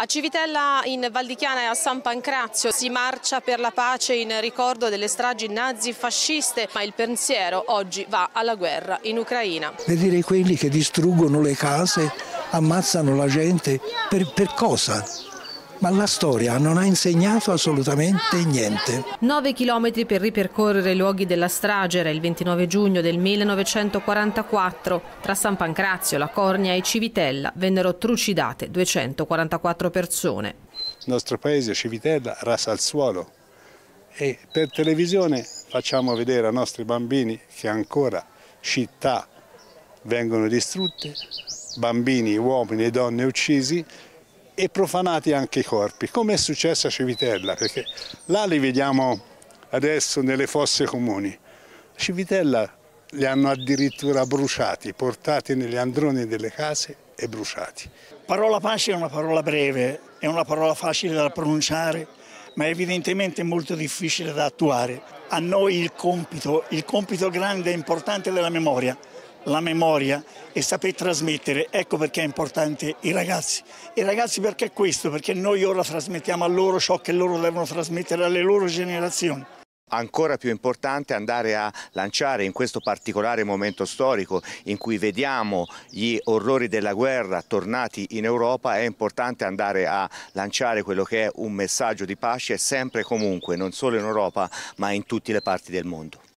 A Civitella in Valdichiana e a San Pancrazio si marcia per la pace in ricordo delle stragi nazi-fasciste, ma il pensiero oggi va alla guerra in Ucraina. Vedere quelli che distruggono le case, ammazzano la gente, per, per cosa? Ma la storia non ha insegnato assolutamente niente. 9 chilometri per ripercorrere i luoghi della strage era il 29 giugno del 1944. Tra San Pancrazio, La Cornia e Civitella vennero trucidate 244 persone. Il nostro paese, Civitella, rasa al suolo e per televisione facciamo vedere ai nostri bambini che ancora città vengono distrutte, bambini, uomini e donne uccisi e profanati anche i corpi, come è successo a Civitella, perché là li vediamo adesso nelle fosse comuni. A Civitella li hanno addirittura bruciati, portati negli androni delle case e bruciati. Parola pace è una parola breve, è una parola facile da pronunciare, ma evidentemente molto difficile da attuare. A noi il compito, il compito grande e importante della memoria, la memoria e saper trasmettere. Ecco perché è importante i ragazzi. I ragazzi perché questo? Perché noi ora trasmettiamo a loro ciò che loro devono trasmettere alle loro generazioni. Ancora più importante andare a lanciare in questo particolare momento storico in cui vediamo gli orrori della guerra tornati in Europa, è importante andare a lanciare quello che è un messaggio di pace sempre e comunque, non solo in Europa ma in tutte le parti del mondo.